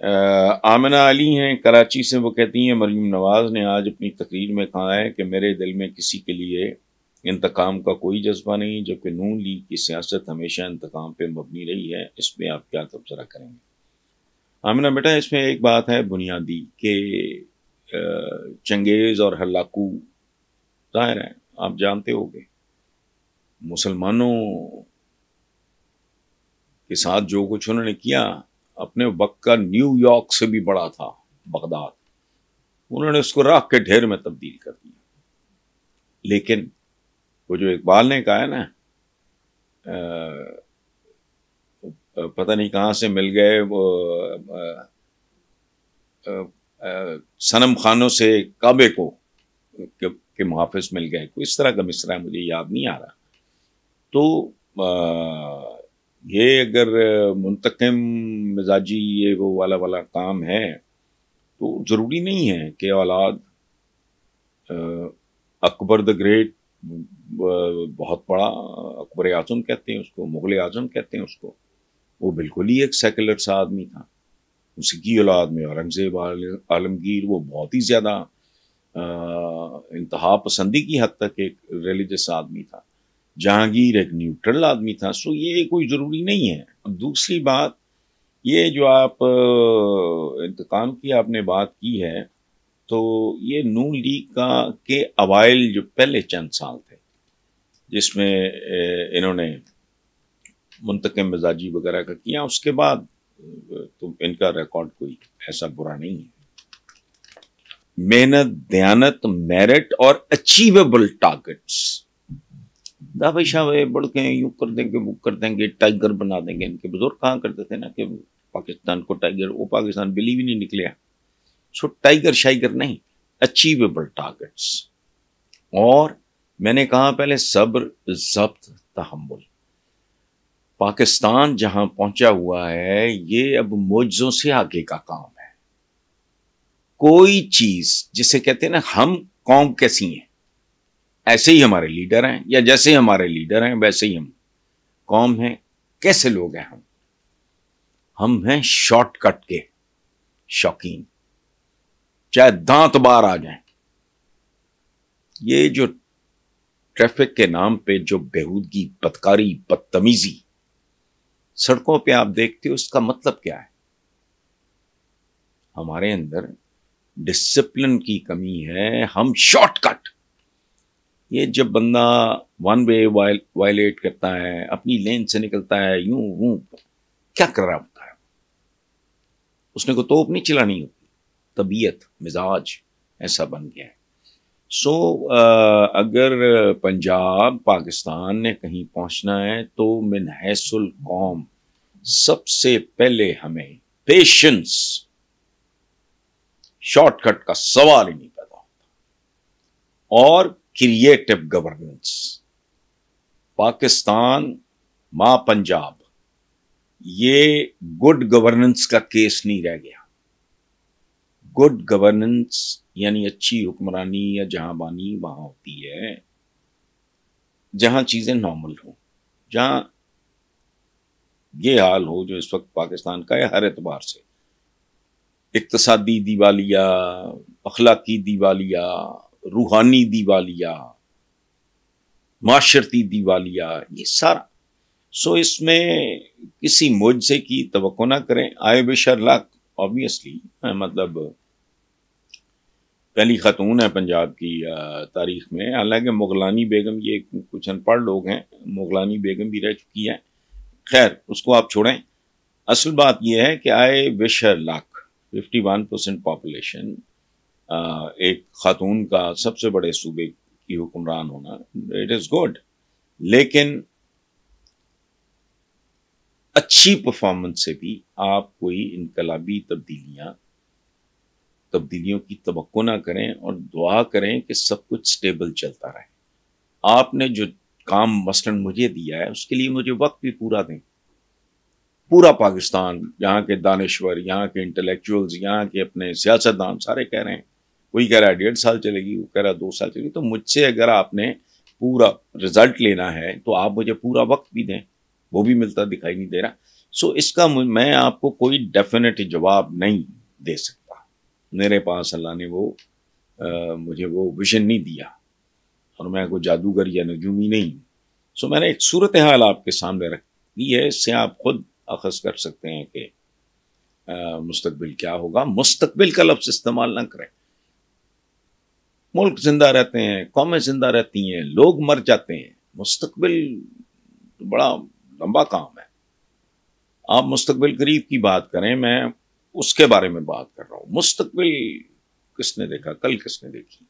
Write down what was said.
आमना अली हैं, कराची से वो कहती हैं मरीम नवाज़ ने आज अपनी तकरीर में कहा है कि मेरे दिल में किसी के लिए इंतकाम का कोई जज्बा नहीं, जबकि नून लीग की सियासत हमेशा इंतकाम पे मबनी रही है। इसमें आप क्या तबसरा करेंगे? आमिना बेटा, इसमें एक बात है बुनियादी कि चंगेज़ और हल्लाकू ज़ाहिर है, आप जानते होंगे। मुसलमानों के साथ जो कुछ उन्होंने किया अपने वक्त का न्यूयॉर्क से भी बड़ा था बगदाद। उन्होंने उसको राख के ढेर में तब्दील कर दिया। लेकिन वो जो इकबाल ने कहा है ना पता नहीं कहाँ से मिल गए वो सनम खानों से काबे को के, के मुहाफ़ मिल गए। कोई इस तरह का मिसरा मुझे याद नहीं आ रहा। तो आ, ये अगर मुंतकम मिजाजी ये वो वाला वाला काम है तो ज़रूरी नहीं है कि औलाद अकबर द ग्रेट बहुत बड़ा अकबर आज़म कहते हैं उसको, मुगल आज़म कहते हैं उसको। वो बिल्कुल ही एक सेकुलर सा आदमी था। उसकी औलाद में औरंगज़ेब आलमगीर, वो बहुत ही ज़्यादा इंतहा पसंदी की हद तक एक रिलीजस आदमी था। जहांगीर एक न्यूट्रल आदमी था, सो ये कोई ज़रूरी नहीं है। दूसरी बात, ये जो आप इंतकाम की आपने बात की है तो ये नून लीग का, के अवाइल जो पहले चंद साल थे, जिसमें इन्होंने मुंतकम मिजाजी वगैरह का किया, उसके बाद तो इनका रिकॉर्ड कोई ऐसा बुरा नहीं है। मेहनत, दयानत मेरिट और अचीवेबल टारगेट्स भाई शाह बढ़ के यूँ कर देंगे, वो कर देंगे, टाइगर बना देंगे इनके बुज़ुर्ग। कहाँ करते थे ना कि पाकिस्तान को टाइगर, वो पाकिस्तान बिलीव ही नहीं निकले। सो टाइगर शाइगर नहीं, अचीवेबल टारगेट्स। और मैंने कहा पहले सब्र, जब्त तहमुल पाकिस्तान जहाँ पहुँचा हुआ है, ये अब मोजों से आगे का काम है। कोई चीज़ जिसे कहते हैं ना, हम कौम कैसी हैं? ऐसे ही हमारे लीडर हैं, या जैसे ही हमारे लीडर हैं, वैसे ही हम। कौम हैं? कैसे लोग हैं हम? हम हैं शॉर्टकट के शौकीन। चाहे दांत बार आ जाए। ये जो ट्रैफ़िक के नाम पे जो बेहूदगी, बदकारी, बदतमीजी, सड़कों पे आप देखते हो, उसका मतलब क्या है? हमारे अंदर डिसिप्लिन की कमी है, हम शॉर्टकट ये जब बंदा वन वे वायलेट करता है अपनी लेन से निकलता है यूँ वूं क्या कर रहा होता है? उसने को तोप नहीं चलानी होती। तबीयत मिजाज ऐसा बन गया है। सो so, अगर पंजाब पाकिस्तान ने कहीं पहुँचना है तो मिन हैसुल कौम सबसे पहले हमें पेशेंस शॉर्टकट का सवाल ही नहीं पैदा होता। और क्रिएटिव गवर्नेंस पाकिस्तान माँ पंजाब ये गुड गवर्नेंस का केस नहीं रह गया. गुड गवर्नेंस यानी अच्छी हुक्मरानी या जहांबानी वहाँ होती है, जहाँ चीज़ें नॉर्मल हो, जहाँ ये हाल हो जो इस वक्त पाकिस्तान का है, हर एतबार से. इकतसादी दिवालिया, अखलाकी दिवालिया रूहानी दिवालिया, माशरती दिवालिया, ये सारा। सो इसमें किसी मुझसे की तो ना करें। आए बेशर लाख ऑब्वियसली मतलब पहली खतून है पंजाब की तारीख में। हालाँकि मुगलानी बेगम, ये कुछ अनपढ़ लोग हैं, मुगलानी बेगम भी रह चुकी है। खैर, उसको आप छोड़ें। असल बात यह है कि आए बेशर lakh fifty one percent population एक खातून का सबसे बड़े सूबे की हुक्मरान होना इट इज़ गुड लेकिन अच्छी परफॉर्मेंस से भी आप कोई इनकलाबी तब्दीलियाँ, तब्दीलियों की तो ना करें और दुआ करें कि सब कुछ स्टेबल चलता रहे। आपने जो काम मसलन मुझे दिया है, उसके लिए मुझे वक्त भी पूरा दें। पूरा पाकिस्तान, यहाँ के दानश्वर, यहाँ के इंटेलेक्चुअल्स यहाँ के अपने सियासतदान, सारे कह रहे हैं। कोई कह रहा है डेढ़ साल चलेगी वो कह रहा है दो साल चलेगी। तो मुझसे अगर आपने पूरा रिज़ल्ट लेना है तो आप मुझे पूरा वक्त भी दें वो भी मिलता दिखाई नहीं दे रहा। सो इसका मैं आपको कोई डेफिनेट जवाब नहीं दे सकता। मेरे पास अल्लाह ने वो आ, मुझे वो विजन नहीं दिया। और मैं कोई जादूगर या नजूमी नहीं। सो मैंने एक सूरत हाल आपके सामने रख दी है इससे आप खुद अखज कर सकते हैं कि मुस्तबिल क्या होगा। मुस्तबिल का लफ्ज इस्तेमाल ना करें। मुल्क ज़िंदा रहते हैं, कौमें ज़िंदा रहती हैं, लोग मर जाते हैं। मुस्तबिल तो बड़ा लंबा काम है। आप मुस्तबिल करीब की बात करें, मैं उसके बारे में बात कर रहा हूँ। मुस्तबिल किसने देखा? कल किसने देखी?